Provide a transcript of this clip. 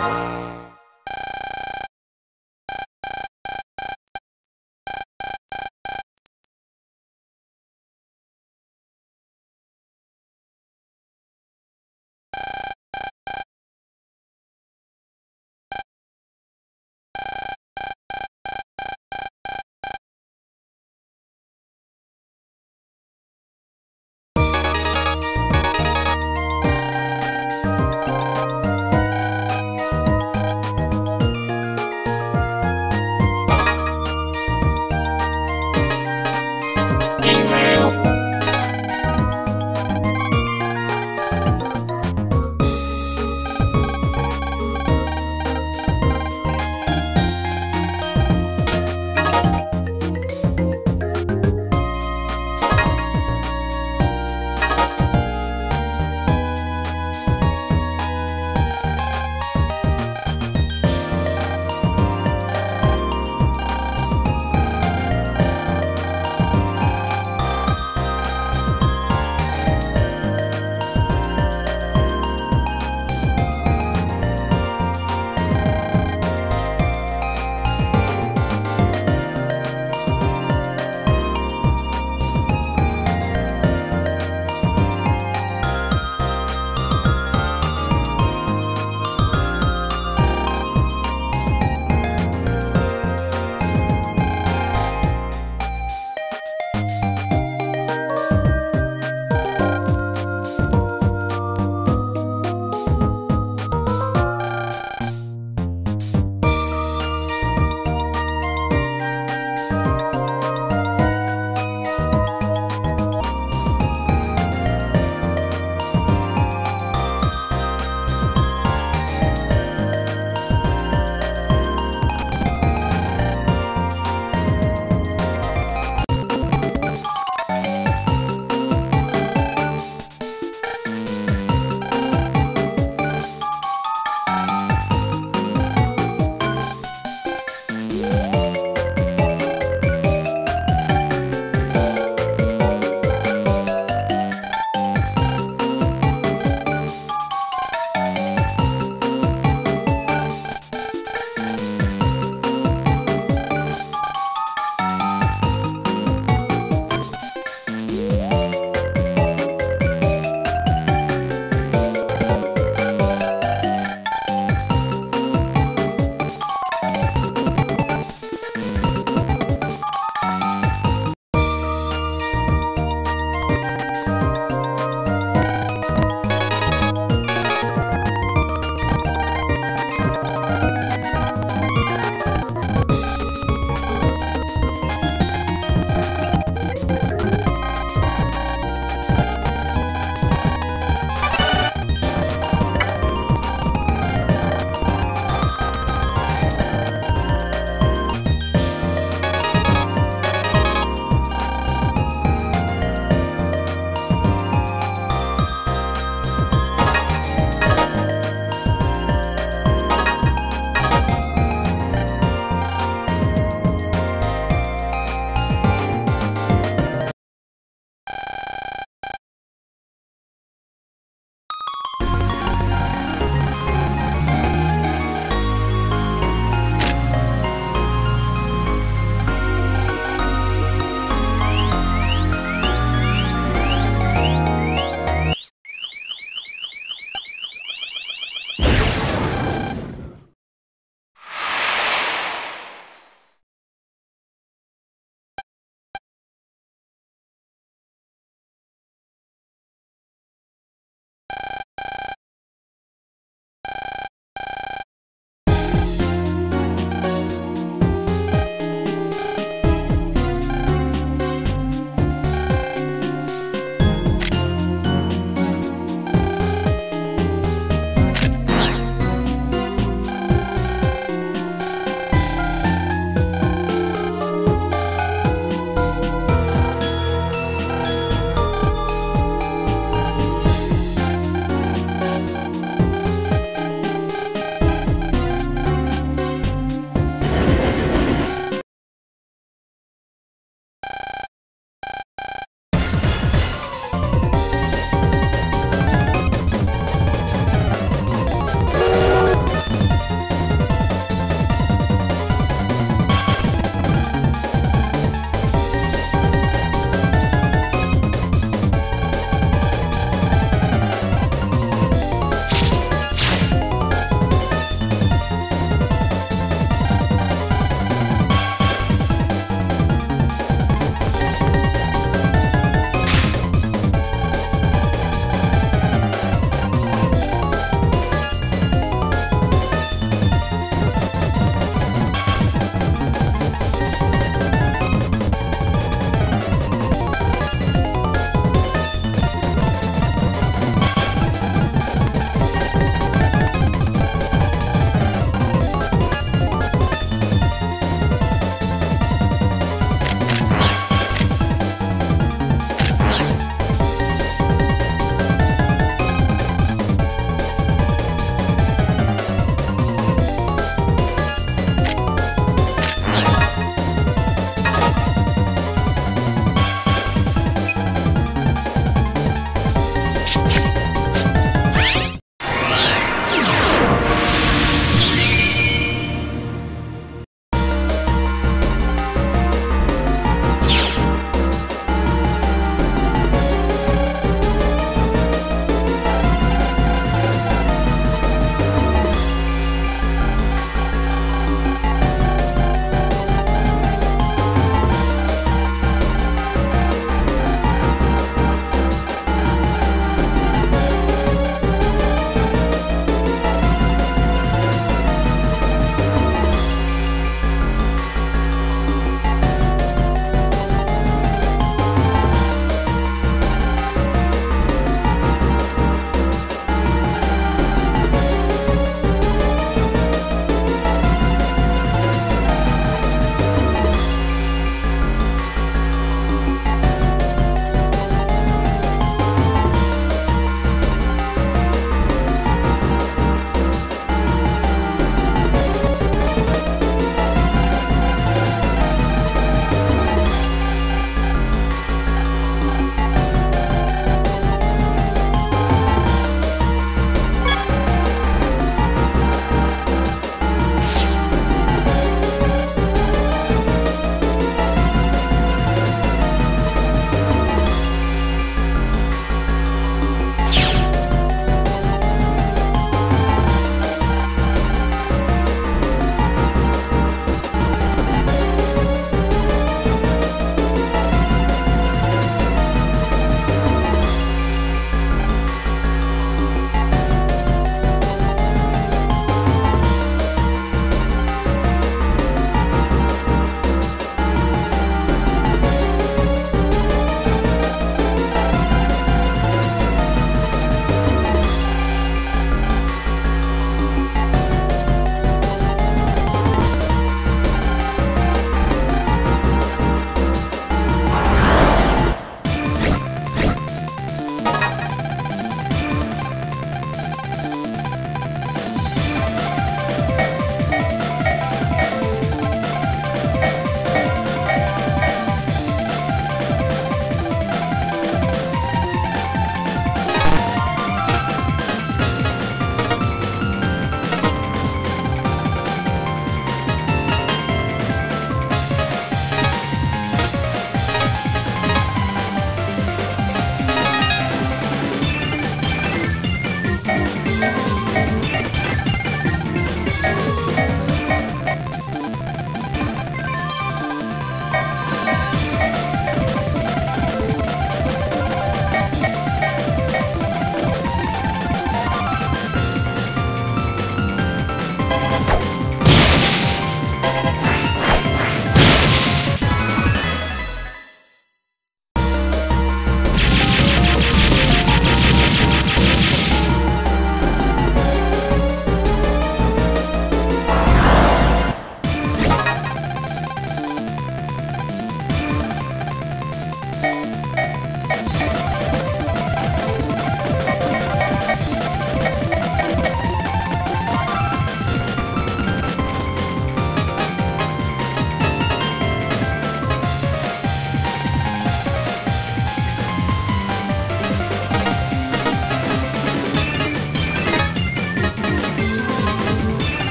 you